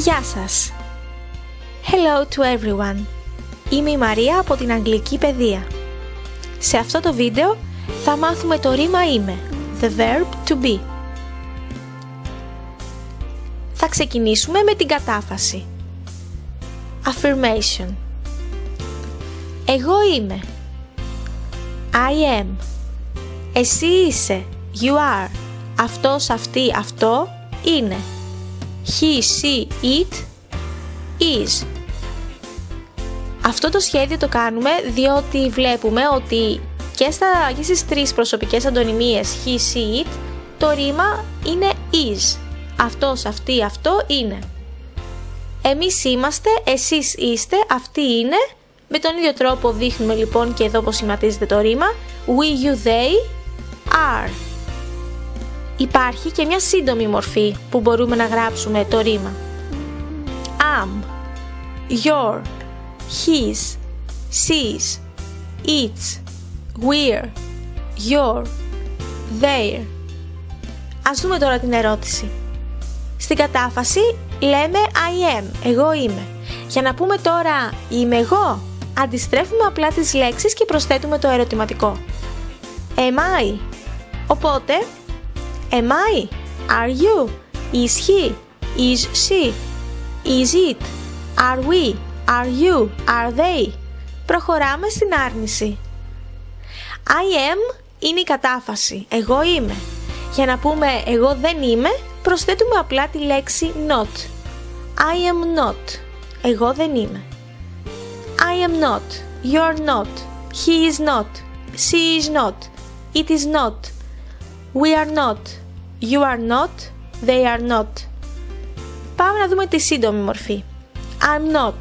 Γεια σας! Hello to everyone! Είμαι η Μαρία από την Αγγλική Παιδεία. Σε αυτό το βίντεο θα μάθουμε το ρήμα είμαι, the verb to be. Θα ξεκινήσουμε με την κατάφαση. Affirmation Εγώ είμαι I am Εσύ είσαι You are Αυτός, αυτή, αυτό είναι He, she, it is. Αυτό το σχέδιο το κάνουμε διότι βλέπουμε ότι και, στα, και στις τρεις προσωπικές αντωνυμίες he, she, it το ρήμα είναι is. Αυτός, αυτή, αυτό είναι. Εμείς είμαστε, εσείς είστε, αυτοί είναι. Με τον ίδιο τρόπο δείχνουμε λοιπόν και εδώ πως σχηματίζεται το ρήμα. We, you, they are Υπάρχει και μια σύντομη μορφή που μπορούμε να γράψουμε το ρήμα. Am, your, his, she's, its, we're, your, their. Ας δούμε τώρα την ερώτηση. Στην κατάφαση λέμε I am, εγώ είμαι. Για να πούμε τώρα είμαι εγώ, αντιστρέφουμε απλά τις λέξεις και προσθέτουμε το ερωτηματικό. Am I? Οπότε Am I? Are you? Is he? Is she? Is it? Are we? Are you? Are they? Προχωράμε στην άρνηση. I am είναι η κατάφαση. Εγώ είμαι. Για να πούμε εγώ δεν είμαι, προσθέτουμε απλά τη λέξη not. I am not. Εγώ δεν είμαι. I am not. You're not. He is not. She is not. It is not. We are not. You are not, they are not. Πάμε να δούμε τη σύντομη μορφή. I'm not,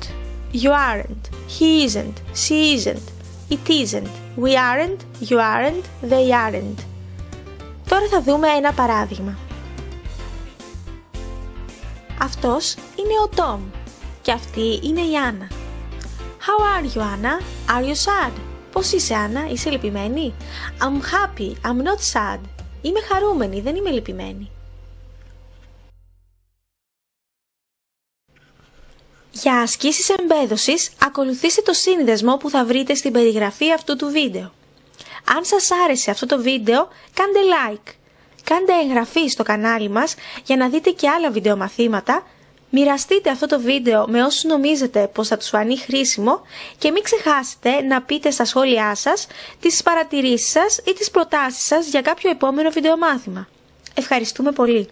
you aren't, he isn't, she isn't, it isn't, we aren't, you aren't, they aren't. Τώρα θα δούμε ένα παράδειγμα. Αυτός είναι ο Τόμ και αυτή είναι η Άννα. How are you, Anna? Are you sad? Πώς είσαι, Άννα? Είσαι λυπημένη? I'm happy. I'm not sad. Είμαι χαρούμενη, δεν είμαι λυπημένη. Για ασκήσεις εμπέδωσης, ακολουθήστε το σύνδεσμο που θα βρείτε στην περιγραφή αυτού του βίντεο. Αν σας άρεσε αυτό το βίντεο, κάντε like. Κάντε εγγραφή στο κανάλι μας για να δείτε και άλλα βιντεομαθήματα Μοιραστείτε αυτό το βίντεο με όσους νομίζετε πως θα τους φανεί χρήσιμο και μην ξεχάσετε να πείτε στα σχόλιά σας τις παρατηρήσεις σας ή τις προτάσεις σας για κάποιο επόμενο βιντεομάθημα. Ευχαριστούμε πολύ!